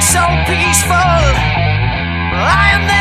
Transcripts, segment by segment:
so peaceful. I am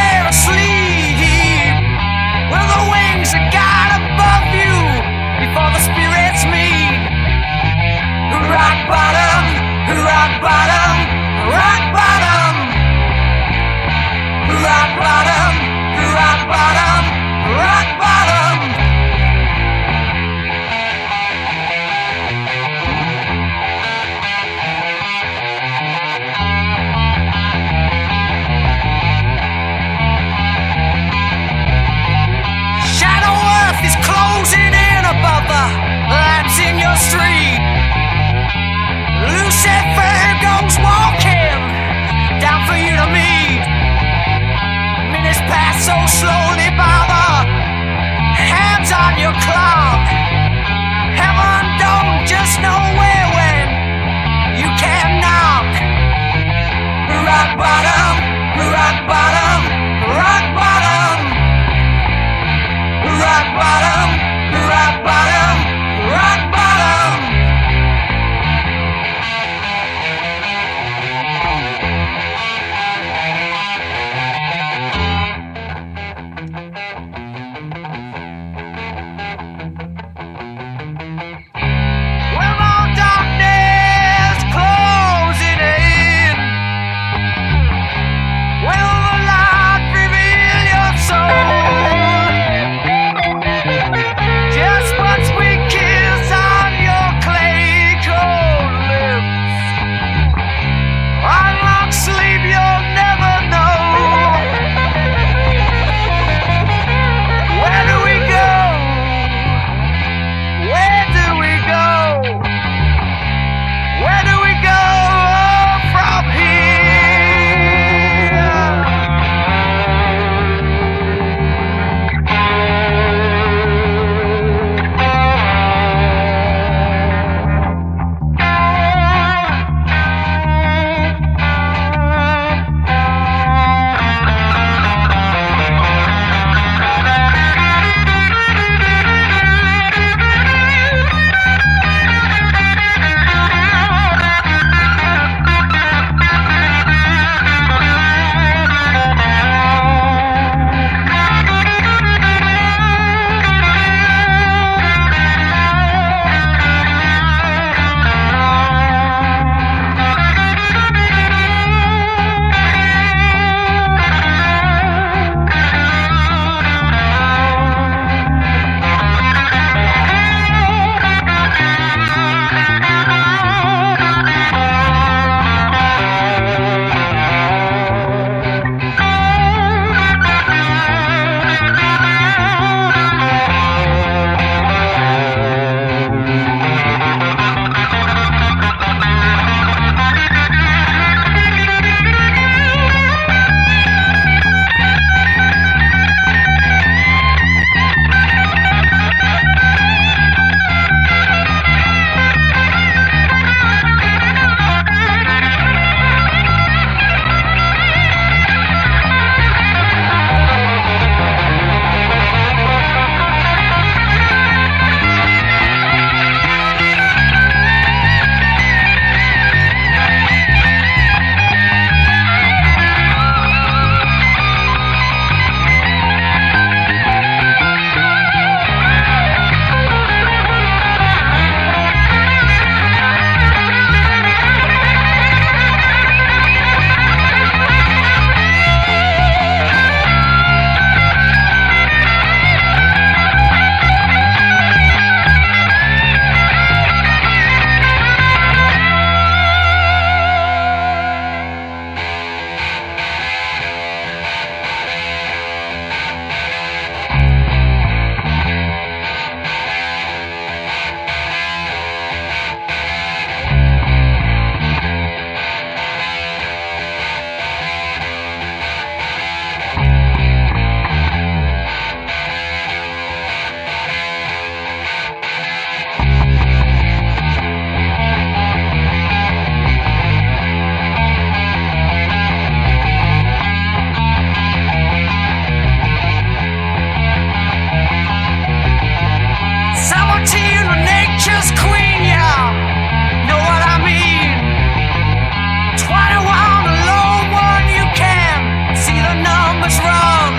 was wrong.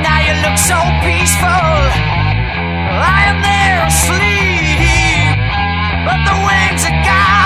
Now you look so peaceful. I am there asleep, but the wings are gone.